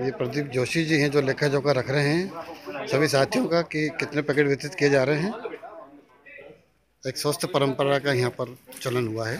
ये प्रदीप जोशी जी हैं जो लेखा जोखा रख रहे हैं। सभी साथियों का कि कितने पैकेट वितरित किए जा रहे हैं। एक स्वस्थ परंपरा का यहाँ पर चलन हुआ है।